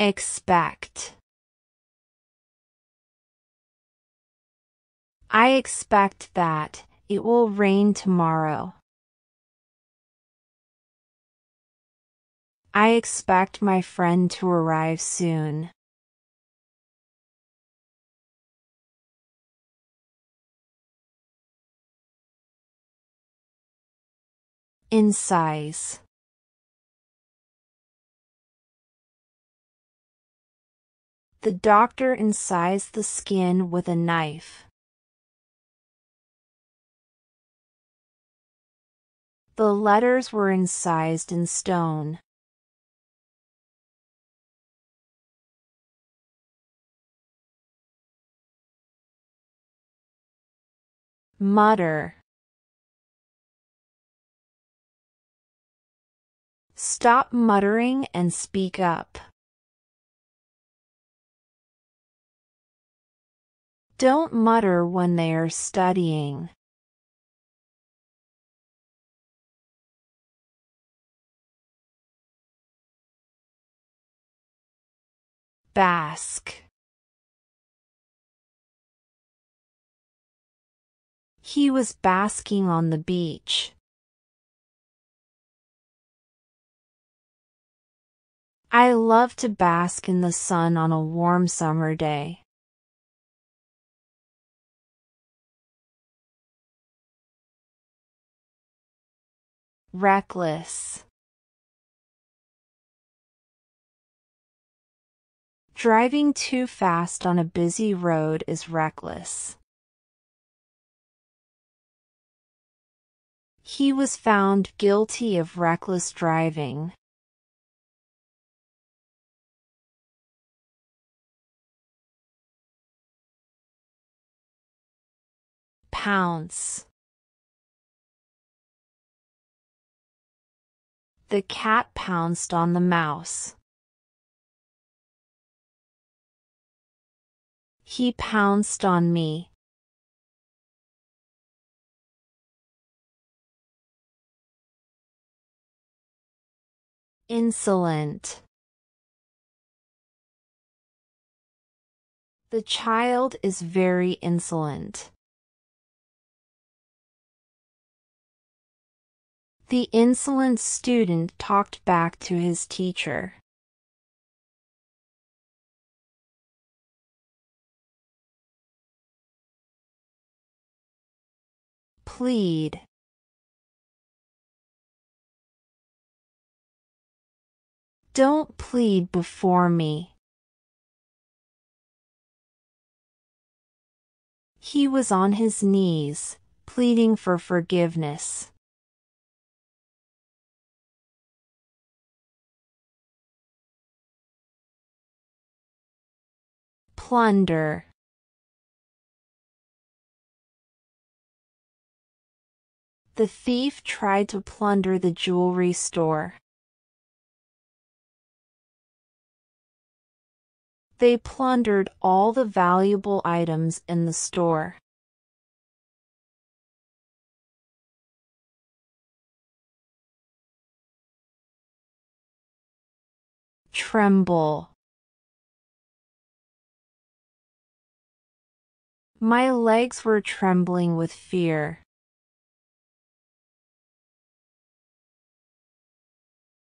Expect. I expect that it will rain tomorrow. I expect my friend to arrive soon. Incise. The doctor incised the skin with a knife. The letters were incised in stone. Mutter. Stop muttering and speak up. Don't mutter when they are studying. Bask. He was basking on the beach. I love to bask in the sun on a warm summer day. Reckless. Driving too fast on a busy road is reckless. He was found guilty of reckless driving. Pounce. The cat pounced on the mouse. He pounced on me. Insolent. The child is very insolent. The insolent student talked back to his teacher. Plead. Don't plead before me. He was on his knees, pleading for forgiveness. Plunder The thief tried to plunder the jewelry store. They plundered all the valuable items in the store. Tremble. My legs were trembling with fear.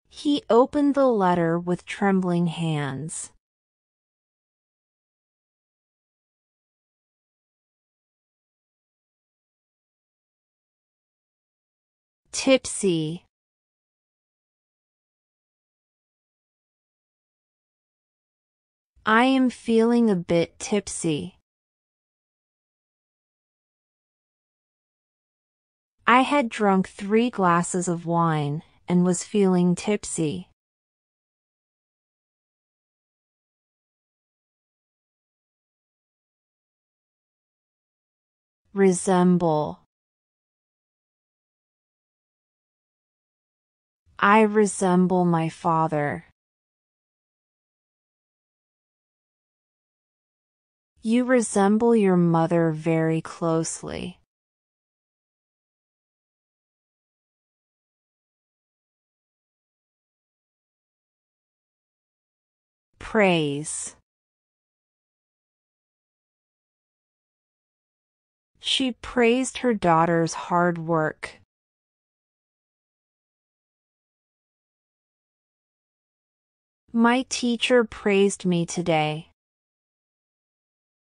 He opened the letter with trembling hands. Tipsy. I am feeling a bit tipsy. I had drunk three glasses of wine and was feeling tipsy. Resemble I resemble my father. You resemble your mother very closely. Praise. She praised her daughter's hard work. My teacher praised me today.